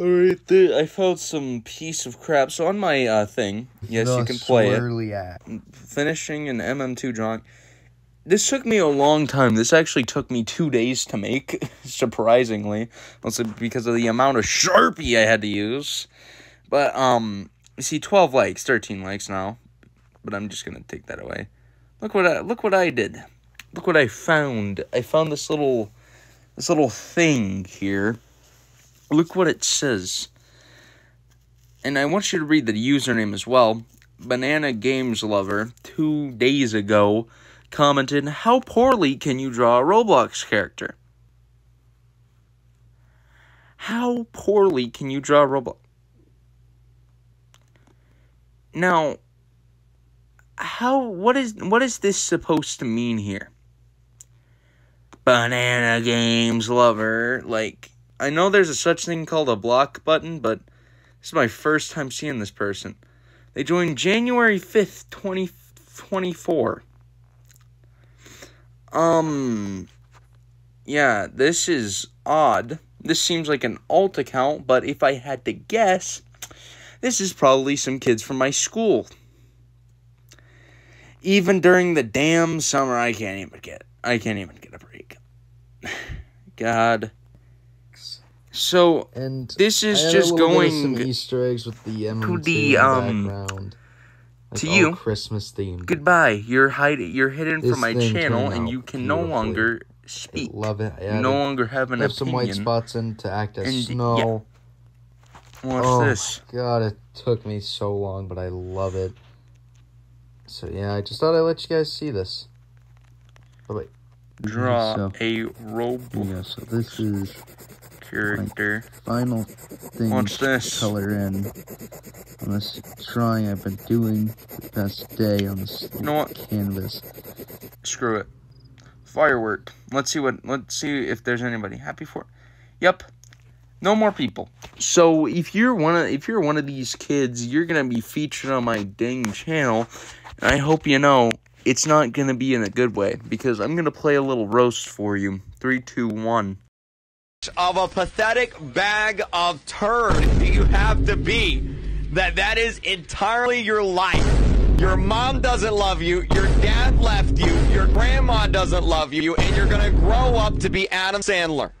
Alright, I found some piece of crap. So on my uh, thing, yes, the you can play it. at. Finishing an MM2 drawing. This took me a long time. This actually took me two days to make, surprisingly. Also because of the amount of Sharpie I had to use. But, um, you see 12 likes, 13 likes now. But I'm just gonna take that away. Look what I, look what I did. Look what I found. I found this little, this little thing here. Look what it says. And I want you to read the username as well. Banana Gamez Lover, two days ago, commented, How poorly can you draw a Roblox character? How poorly can you draw a Roblox? Now, how what is what is this supposed to mean here? Banana Gamez Lover, like I know there's a such thing called a block button, but this is my first time seeing this person. They joined January 5th, 2024. Um, yeah, this is odd. This seems like an alt account, but if I had to guess, this is probably some kids from my school. Even during the damn summer, I can't even get, I can't even get a break. God. So And This is I had a just little bit of going some Easter eggs with the M to to the, the um, background. Like, to you. Christmas themed. goodbye. You're hiding. You're hidden This from my channel, and you can no beautifully. longer I speak. love it. I You added, no longer have an I have some white spots in to act as And, yeah. snow. Watch oh this. god, it took me so long, but I love it. So yeah, I just thought I'd let you guys see this. Oh wait. Draw So, a Roblox yeah, so this is character. final thing Watch this. to color in on this drawing I've been doing the past day on this You know what? canvas. Screw it. Firework. Let's see what. Let's see if there's anybody happy for. Yep. No more people. So if you're one of if you're one of these kids, you're gonna be featured on my dang channel. And I hope you know it's not gonna be in a good way because I'm gonna play a little roast for you. Three, two, one. Of a pathetic bag of turd do you have to be that that is entirely your life. Your mom doesn't love you your dad left you your grandma doesn't love you and you're gonna grow up to be adam sandler